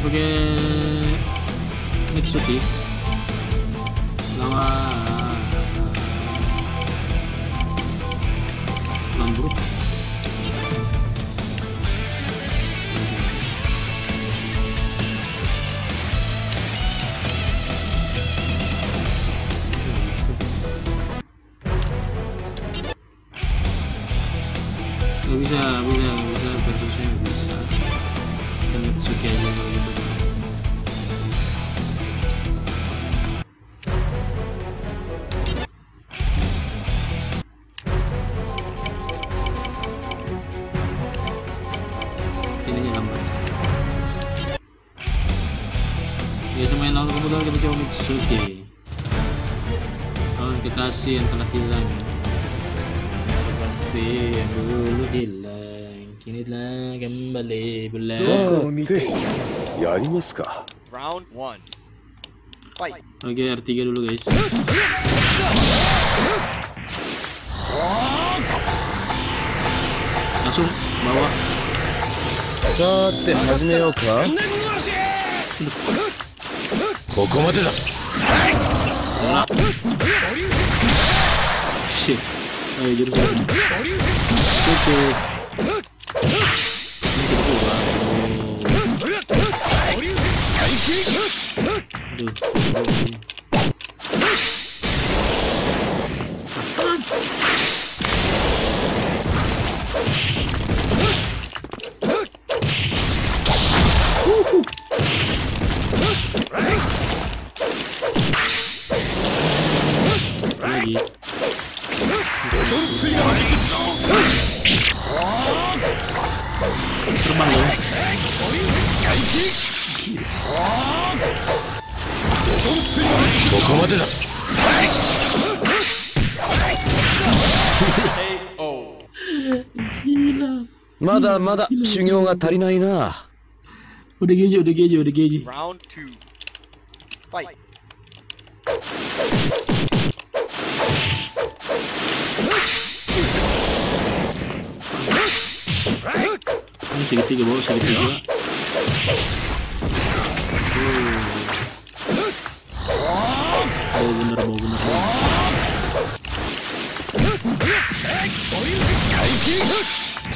예쁘게 힙스틱 나와. 난 모르겠다 여기서 여기서 여기서 150 여기서. Mitsuki aja kalau gitu Ininya sih Biasa main lawan kebetulan kita coba Mitsuki Lawan kekasih yang telah hilang Kekasih yang dulu hilang Kini telah kembali pulang さてやりますか Round one. Fight. Oke R3 dulu guys Langsung bawah さて始めようかここまでだ Tolak Shit Ayo jurus lagi Oke こまでだ。まだまだ修行が足りないな。俺ゲージ俺ゲージ俺ゲージ。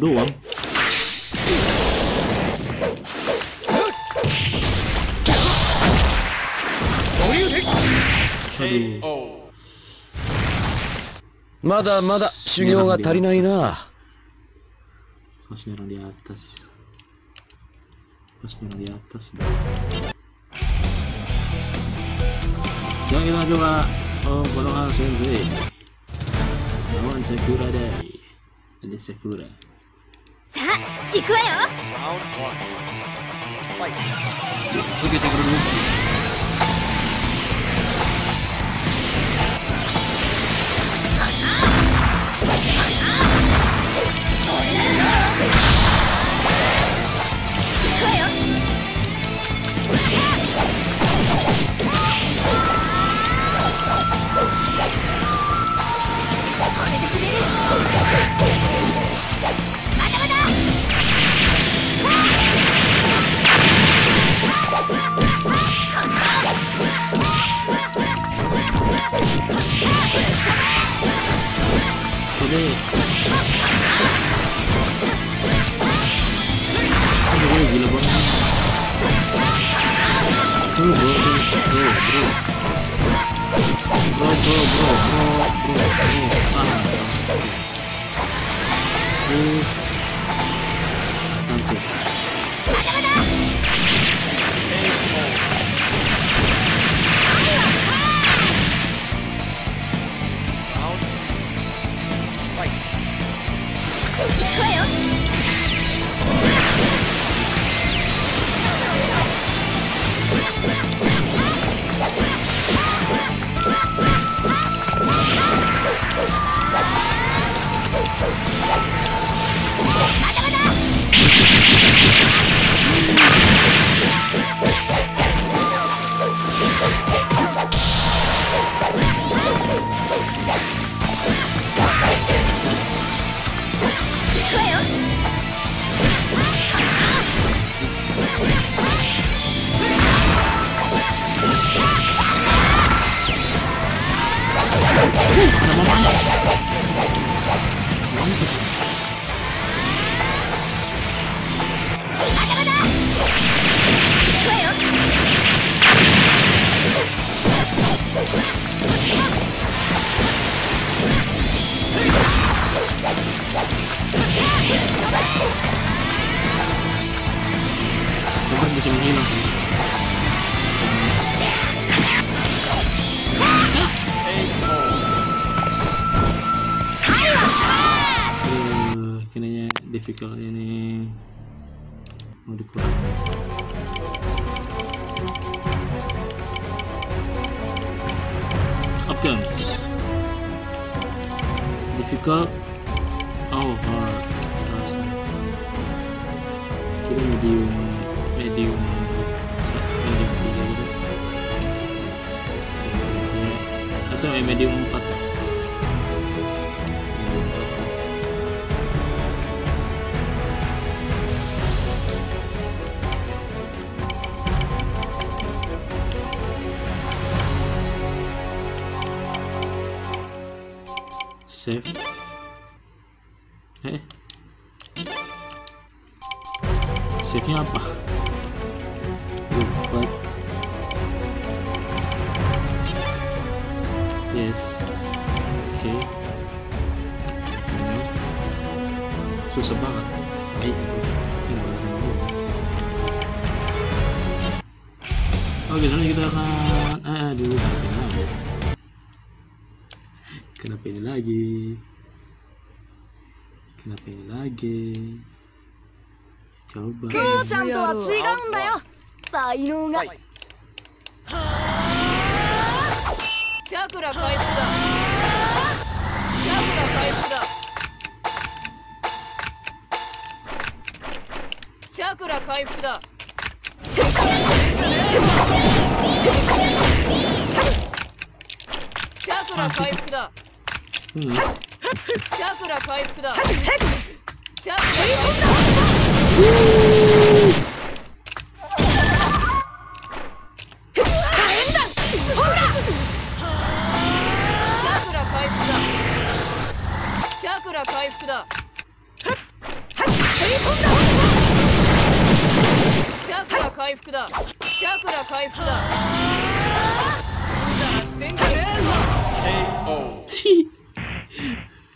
doang aduh. まだまだ修行が足りないな pas nyerang di atas pas nyerang di atas sekarang kita coba oh Konoha Sensei lawan Sakura Dai ada Sakura さあ行くわよ 근데 한국에 밀어봐 그걸 뭐야 그걸 물어 물어 물어 물어 물어 물어 물어 아 음, 난 bisa menghilang kayaknya difficult ini. Mau dikurang options. Difficult. Oh hard. Kira medium atau medium 4 medium 4 save. Eh. Save nya apa susah banget jadi Oke, sekarang kita akan aduh kenapa ini Kenapa ini lagi? Kenapa ini lagi? Coba. Ku-chan to wa chigaun da yo. Sainou ga. Chakra 回復だ。Hmm. チャクラ回復だ。チャクラ回復だ。チャクラ回復だ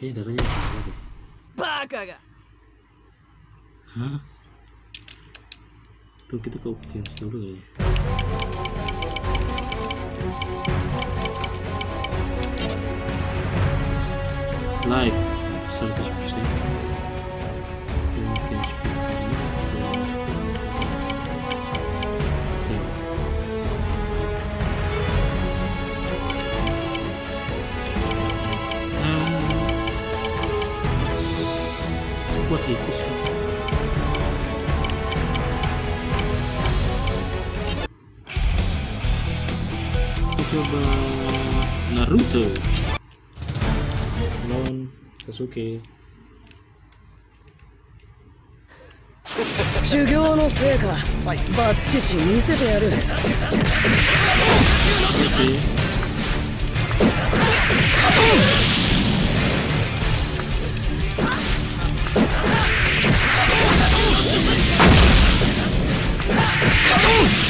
¿Qué? ¿De reyes a qué? ¡Va a cagar! ¿Ah? ¿Tú qué te obtienes? Seguro que... Life. Sabes que es posible. Sekuat itu sih Kita coba Naruto lawan Sasuke 修行の成果バッチシ見せてやる그 Oh!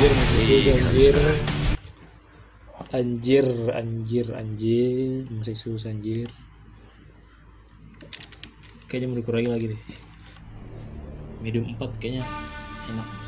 anjir anjir anjir. anjir. Masih susah anjir. Kayaknya mau dikurangi lagi deh. Medium 4 kayaknya enak